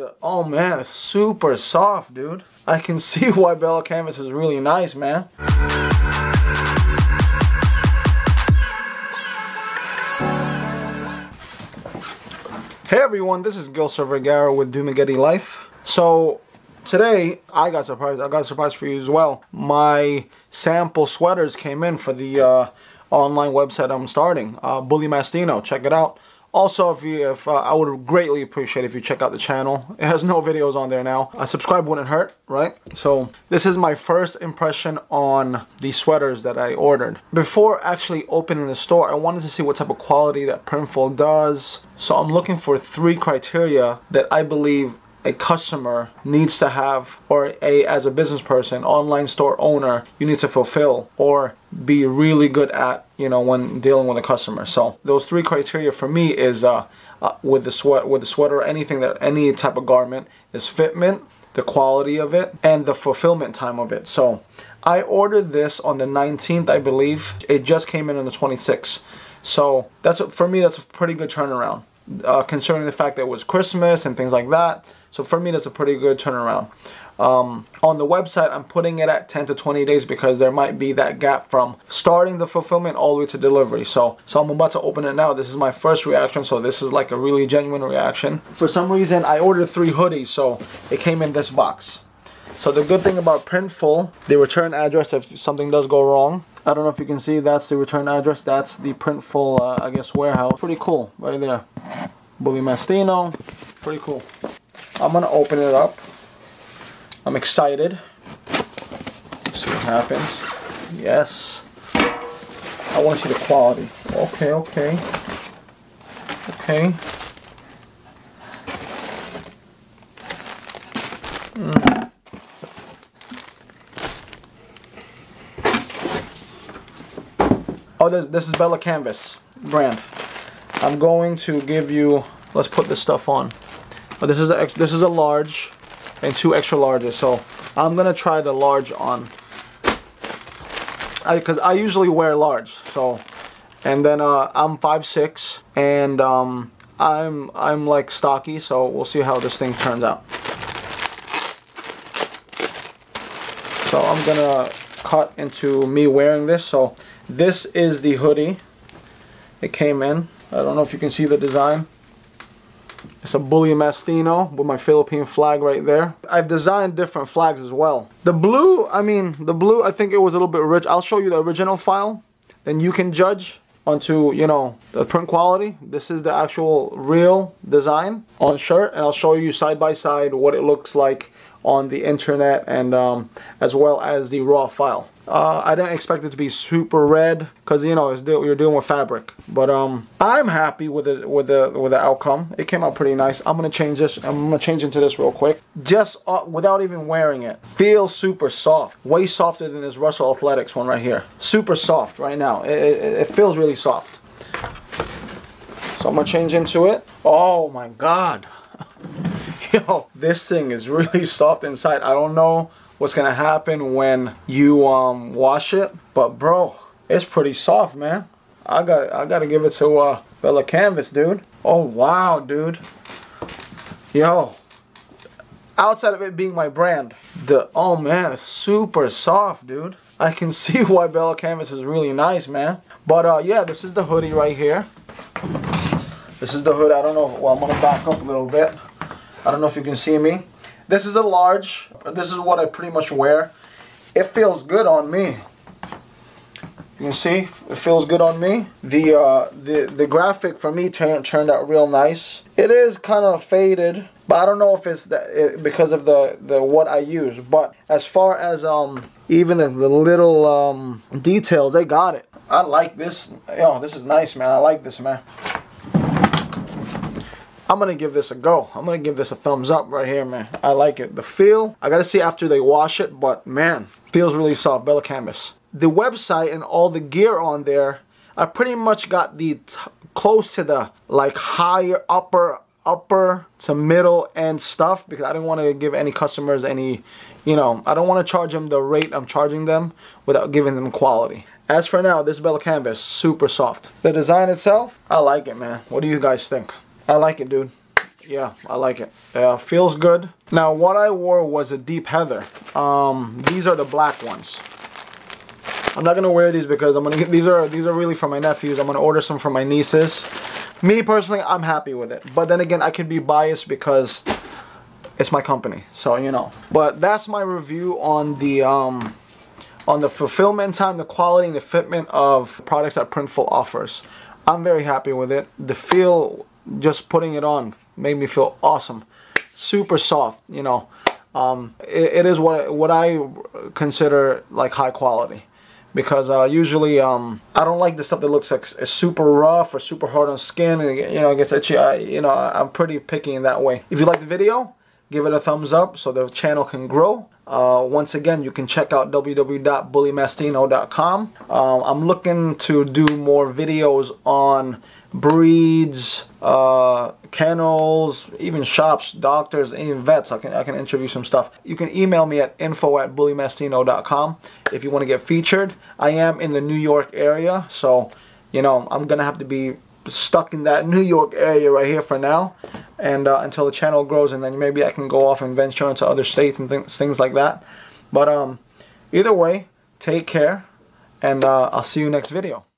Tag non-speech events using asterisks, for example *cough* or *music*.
The, oh man, it's super soft, dude. I can *laughs* see why Bella Canvas is really nice, man. Hey everyone, this is Gil Vergara with Dumaguete Life. So today I got surprised. I got a surprise for you as well. My sample sweaters came in for the uh, online website I'm starting, uh, Bully Mastino. Check it out. Also, if you, if uh, I would greatly appreciate if you check out the channel. It has no videos on there now. A subscribe wouldn't hurt, right? So this is my first impression on the sweaters that I ordered. Before actually opening the store, I wanted to see what type of quality that Printful does. So I'm looking for three criteria that I believe a customer needs to have or a as a business person online store owner you need to fulfill or be really good at you know when dealing with a customer. So those three criteria for me is uh, uh, with the sweat with the sweater anything that any type of garment is fitment the quality of it and the fulfillment time of it. So I ordered this on the 19th I believe. It just came in on the 26th so that's for me that's a pretty good turnaround uh, concerning the fact that it was Christmas and things like that so for me, that's a pretty good turnaround. Um, on the website, I'm putting it at 10 to 20 days because there might be that gap from starting the fulfillment all the way to delivery. So, so I'm about to open it now. This is my first reaction, so this is like a really genuine reaction. For some reason, I ordered three hoodies, so it came in this box. So the good thing about Printful, the return address if something does go wrong. I don't know if you can see, that's the return address. That's the Printful, uh, I guess, warehouse. Pretty cool, right there. Bully Mastino, pretty cool. I'm gonna open it up. I'm excited. Let's see what happens. Yes. I want to see the quality. Okay, okay. Okay. Mm. Oh, this, this is Bella Canvas brand. I'm going to give you, let's put this stuff on. But this is a this is a large and two extra larges. So I'm gonna try the large on because I, I, usually wear large. So and then uh, I'm five six and um, I'm I'm like stocky. So we'll see how this thing turns out. So I'm gonna cut into me wearing this. So this is the hoodie. It came in. I don't know if you can see the design. It's a Bully Mastino with my Philippine flag right there. I've designed different flags as well. The blue, I mean, the blue, I think it was a little bit rich. I'll show you the original file. Then you can judge onto, you know, the print quality. This is the actual real design on shirt. And I'll show you side by side what it looks like on the internet and um, as well as the raw file. Uh, I didn't expect it to be super red because you know you're dealing with fabric. But um, I'm happy with it with the with the outcome. It came out pretty nice. I'm gonna change this. I'm gonna change into this real quick. Just uh, without even wearing it, feels super soft. Way softer than this Russell Athletics one right here. Super soft right now. It, it, it feels really soft. So I'm gonna change into it. Oh my god. *laughs* Yo, this thing is really soft inside. I don't know what's gonna happen when you um, wash it. But bro, it's pretty soft, man. I got I gotta give it to uh, Bella Canvas, dude. Oh wow, dude. Yo, outside of it being my brand, the oh man, super soft, dude. I can *laughs* see why Bella Canvas is really nice, man. But uh, yeah, this is the hoodie right here. This is the hood. I don't know. Well, I'm gonna back up a little bit. I don't know if you can see me. This is a large. This is what I pretty much wear. It feels good on me. You see it feels good on me. The uh, the the graphic for me turned turned out real nice. It is kind of faded, but I don't know if it's that it, because of the the what I use. But as far as um even the, the little um details, they got it. I like this. Yo, this is nice, man. I like this, man. I'm gonna give this a go. I'm gonna give this a thumbs up right here, man. I like it. The feel, I gotta see after they wash it, but man, feels really soft. Bella Canvas. The website and all the gear on there, I pretty much got the close to the like higher upper upper to middle end stuff because I didn't want to give any customers any, you know, I don't want to charge them the rate I'm charging them without giving them quality. As for now, this Bella Canvas, super soft. The design itself, I like it, man. What do you guys think? I like it, dude. Yeah, I like it. Feels good. Now, what I wore was a deep heather. Um, these are the black ones. I'm not gonna wear these because I'm gonna get these are these are really for my nephews. I'm gonna order some for my nieces. Me personally, I'm happy with it. But then again, I could be biased because it's my company. So you know. But that's my review on the um on the fulfillment time, the quality and the fitment of products that Printful offers. I'm very happy with it. The feel, just putting it on, made me feel awesome. Super soft, you know. Um, it, it is what what I consider like high quality because uh, usually um, I don't like the stuff that looks like super rough or super hard on skin and you know it gets itchy. I, you know I'm pretty picky in that way. If you like the video, give it a thumbs up so the channel can grow. Uh, once again, you can check out www.bullymastino.com. Um, I'm looking to do more videos on breeds, uh, kennels, even shops, doctors, even vets. I can, I can interview some stuff. You can email me at info at bullymastino.com if you want to get featured. I am in the New York area, so, you know, I'm going to have to be stuck in that New York area right here for now and uh, until the channel grows and then maybe I can go off and venture into other states and th things like that but um either way take care and uh, I'll see you next video